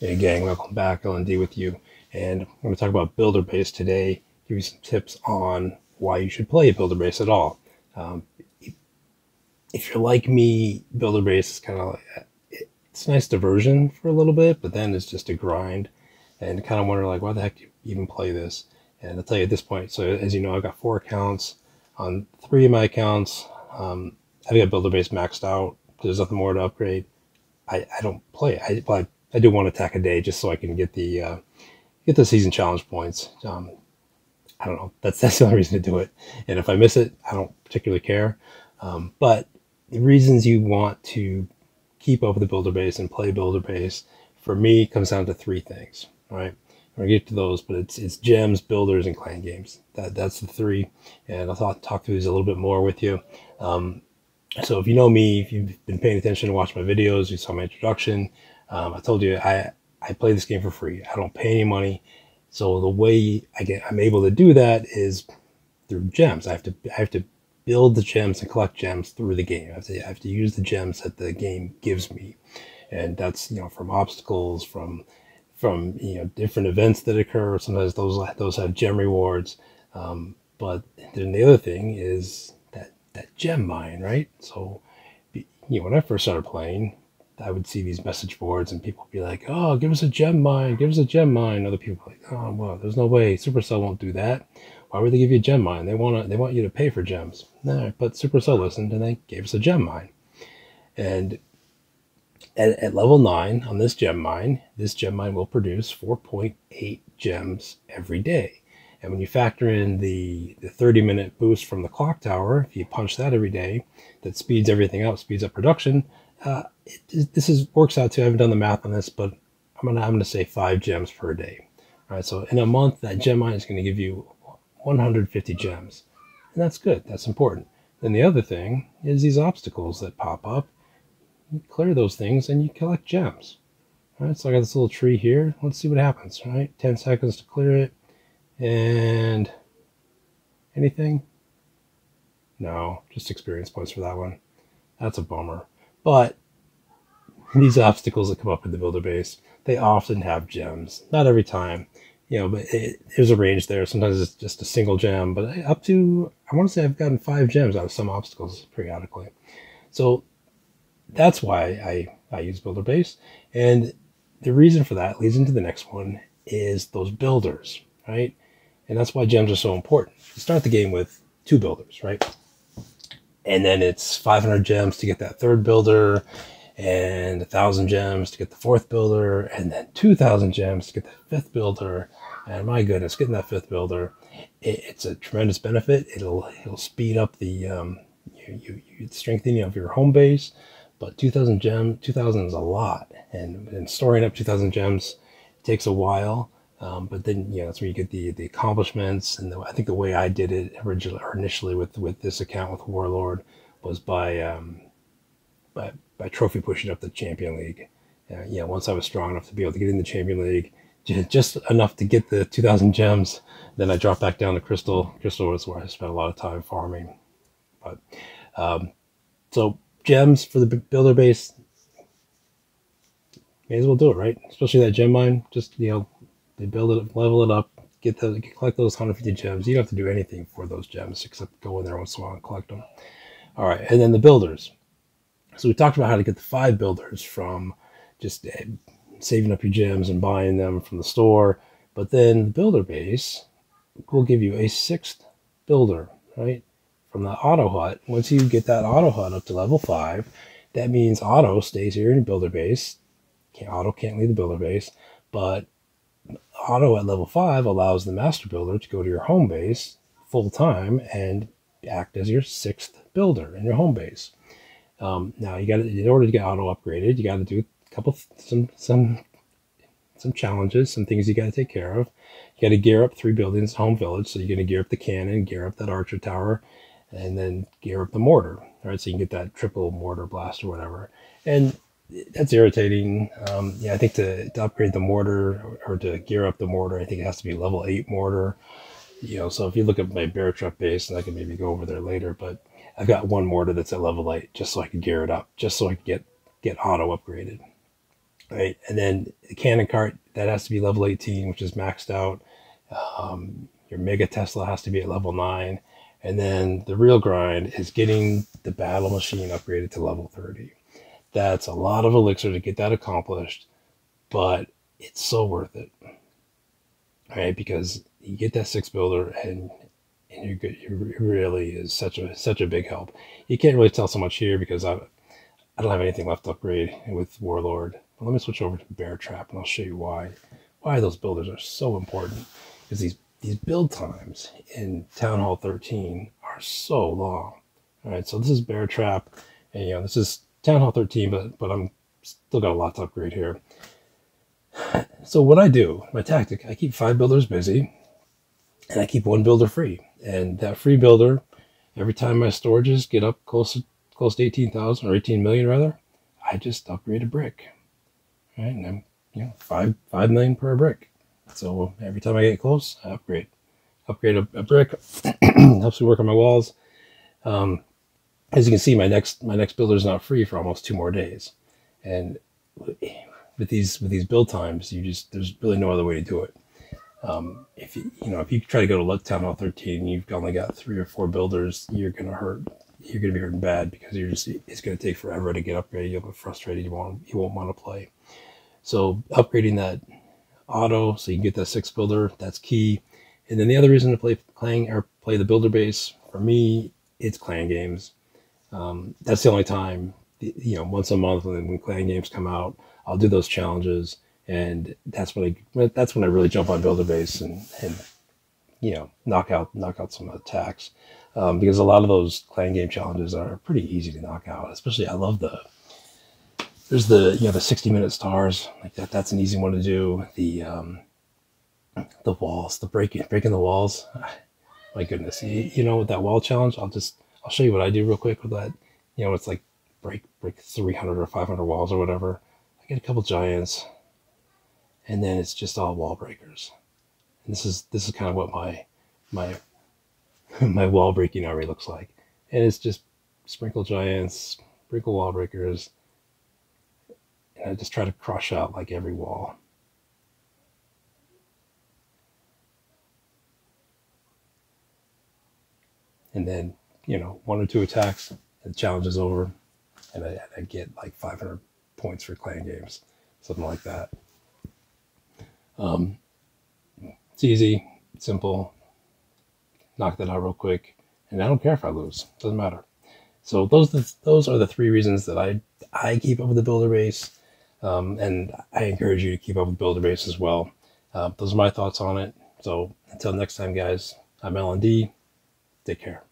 Hey gang, welcome back. L&D with you. And I'm going to talk about builder base today, give you some tips on why you should play builder base at all. Um, if you're like me, builder base is kind of like, it's nice diversion for a little bit, but then it's just a grind and kind of wonder like, why the heck do you even play this? And I'll tell you at this point, so as you know, I've got four accounts on three of my accounts. Um, I've got builder base maxed out. There's nothing more to upgrade. I, I don't play. I, I I do one attack a day just so I can get the uh, get the season challenge points. Um, I don't know. That's that's the only reason to do it. And if I miss it, I don't particularly care. Um, but the reasons you want to keep up with the builder base and play builder base for me comes down to three things. Right. I'm gonna get to those, but it's it's gems, builders, and clan games. That that's the three. And I'll talk, talk through these a little bit more with you. Um, so if you know me, if you've been paying attention to watch my videos, you saw my introduction. Um, I told you I I play this game for free. I don't pay any money. So the way I get I'm able to do that is through gems. I have to I have to build the gems and collect gems through the game. I have to I have to use the gems that the game gives me, and that's you know from obstacles from from you know different events that occur. Sometimes those those have gem rewards. Um, but then the other thing is that that gem mine, right? So you know when I first started playing, I would see these message boards and people would be like, "Oh, give us a gem mine, give us a gem mine." Other people like, "Oh, well, there's no way Supercell won't do that. Why would they give you a gem mine? They want to, they want you to pay for gems." But Supercell listened and they gave us a gem mine. And at, at level nine on this gem mine, this gem mine will produce 4.8 gems every day. And when you factor in the, the 30 minute boost from the clock tower, if you punch that every day, that speeds everything up, speeds up production, uh, it, this is works out to. I haven't done the math on this, but I'm gonna I'm gonna say five gems per day. All right, so in a month, that gem mine is going to give you 150 gems, and that's good. That's important. Then the other thing is these obstacles that pop up. You clear those things and you collect gems. All right, so I got this little tree here. Let's see what happens. All right, 10 seconds to clear it, and anything? No, just experience points for that one. That's a bummer. But these obstacles that come up in the builder base, they often have gems. Not every time, you know, but it, there's a range there. Sometimes it's just a single gem, but up to, I want to say I've gotten five gems out of some obstacles periodically. So that's why I, I use builder base. And the reason for that leads into the next one is those builders, right? And that's why gems are so important. You start the game with two builders, right? and then it's 500 gems to get that third builder and a thousand gems to get the fourth builder and then 2000 gems to get the fifth builder. And my goodness getting that fifth builder it, it's a tremendous benefit. It'll it'll speed up the um, you, you, you strengthening of your home base. But 2000 gems 2000 is a lot. And, and storing up 2000 gems takes a while. Um, but then, you know, that's where you get the, the accomplishments. And the, I think the way I did it originally or initially with, with this account with Warlord was by, um, by, by trophy pushing up the champion league. Uh, yeah, once I was strong enough to be able to get in the champion league, just enough to get the 2000 gems. Then I dropped back down to Crystal. Crystal was where I spent a lot of time farming. But, um, so gems for the builder base, may as well do it, right? Especially that gem mine, just, you know, they build it, up, level it up, get those, collect those 150 gems. You don't have to do anything for those gems except go in there once in a while and collect them. All right, and then the builders. So we talked about how to get the five builders from just eh, saving up your gems and buying them from the store. But then the builder base will give you a sixth builder, right? From the Otto hut. Once you get that Otto hut up to level five, that means Otto stays here in builder base. Can't, Otto can't leave the builder base, but Otto at level five allows the master builder to go to your home base full time and act as your sixth builder in your home base. Um, now you got to, in order to get Otto upgraded, you got to do a couple some some some challenges, some things you got to take care of. You got to gear up three buildings, home village. So you're going to gear up the cannon, gear up that archer tower, and then gear up the mortar. All right, so you can get that triple mortar blast or whatever. And that's irritating. Um, yeah, I think to, to upgrade the mortar or, or, to gear up the mortar, I think it has to be level eight mortar. You know, so if you look at my bear trap base, and I can maybe go over there later, but I've got one mortar that's at level eight just so I can gear it up, just so I can get get Otto upgraded. right? And then the cannon cart that has to be level 18, which is maxed out. Um, your mega Tesla has to be at level nine, and then the real grind is getting the battle machine upgraded to level 30. That's a lot of elixir to get that accomplished, but it's so worth it, right? Because you get that six builder and and you're good. You really is such a such a big help. You can't really tell so much here because I I don't have anything left to upgrade with Warlord. But let me switch over to Bear Trap and I'll show you why why those builders are so important. Because these these build times in Town Hall 13 are so long. All right, so this is Bear Trap, and you know this is Town Hall 13, but but I'm still got a lot to upgrade here. So what I do, my tactic, I keep five builders busy, and I keep one builder free. And that free builder, every time my storages get up close to, close to 18,000 or 18 million rather, I just upgrade a brick. Right? And I'm, you know, five, five million per brick. So every time I get close, I upgrade. Upgrade a, a brick, helps me work on my walls. Um, as you can see, my next my next builder is not free for almost two more days, and with these with these build times, you just there's really no other way to do it. Um, if you you know if you try to go to Town Hall 13, you've only got three or four builders, you're gonna hurt. You're gonna be hurting bad because you're just it's gonna take forever to get upgraded. You'll get frustrated. You won't you won't want to play. So upgrading that Otto so you can get that six builder that's key. And then the other reason to play playing or play the builder base for me, it's clan games. Um, that's the only time you know once a month when clan games come out, I'll do those challenges and that's when I that's when I really jump on builder base and and you know knock out knock out some attacks. Um, because a lot of those clan game challenges are pretty easy to knock out. Especially I love the there's the you know the 60 minute stars like that that's an easy one to do. The um, the walls the breaking breaking the walls. My goodness. You, you know with that wall challenge I'll just I'll show you what I do real quick with that. You know it's like break break 300 or 500 walls or whatever. I get a couple giants and then it's just all wall breakers. And this is this is kind of what my my my wall breaking army looks like. And it's just sprinkle giants, sprinkle wall breakers, and I just try to crush out like every wall. And then, you know, one or two attacks, the challenge is over, and I, I get like 500 points for clan games, something like that. Um, it's easy, simple. Knock that out real quick, and I don't care if I lose. Doesn't matter. So those those are the three reasons that I I keep up with the builder base, um, and I encourage you to keep up with builder base as well. Uh, those are my thoughts on it. So until next time, guys, I'm L&D. Take care.